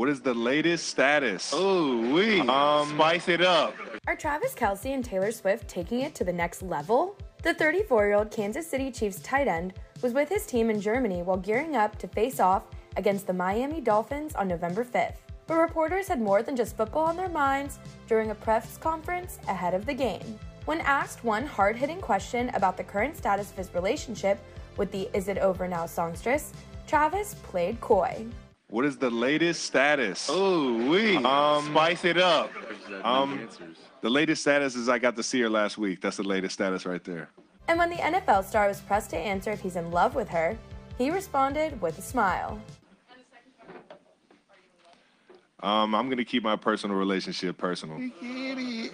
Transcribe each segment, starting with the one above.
What is the latest status? Ooh, we Um, spice it up. Are Travis Kelce and Taylor Swift taking it to the next level? The 34 year old Kansas City Chiefs tight end was with his team in Germany while gearing up to face off against the Miami Dolphins on November 5th. But reporters had more than just football on their minds during a press conference ahead of the game. When asked one hard hitting question about the current status of his relationship with the Is It Over Now songstress, Travis played coy. What is the latest status? Oh, we Um, spice it up. Um, the latest status is I got to see her last week. That's the latest status right there. And when the NFL star was pressed to answer if he's in love with her, he responded with a smile. Um, I'm gonna keep my personal relationship personal.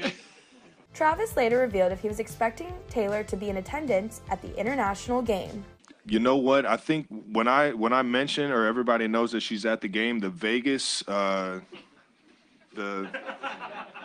Travis later revealed if he was expecting Taylor to be in attendance at the international game. You know what? I think when I when I mention or everybody knows that she's at the game, the Vegas, uh, the,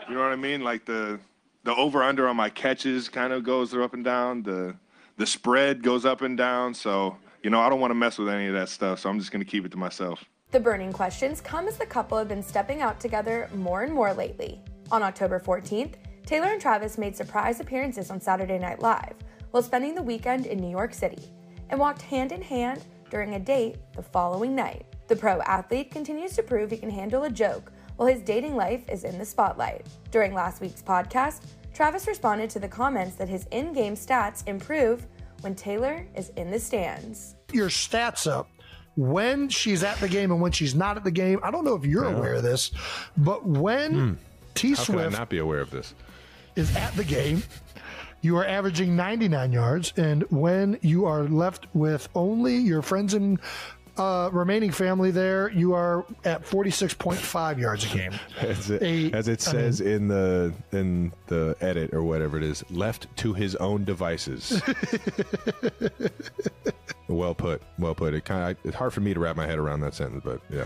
you know what I mean? Like the the over under on my catches kind of goes up and down. The the spread goes up and down. So you know I don't want to mess with any of that stuff. So I'm just gonna keep it to myself. The burning questions come as the couple have been stepping out together more and more lately. On October 14th, Taylor and Travis made surprise appearances on Saturday Night Live while spending the weekend in New York City and walked hand in hand during a date the following night. The pro athlete continues to prove he can handle a joke while his dating life is in the spotlight. During last week's podcast, Travis responded to the comments that his in game stats improve when Taylor is in the stands. your stats up when she's at the game and when she's not at the game. I don't know if you're aware of this, but when hmm. T How I Swift not be aware of this? is at the game, you are averaging 99 yards, and when you are left with only your friends and uh, remaining family there, you are at 46.5 yards a game. As it, A- as it I says in the in the edit or whatever it is, left to his own devices. well put, well put. It kind of it's hard for me to wrap my head around that sentence, but yeah.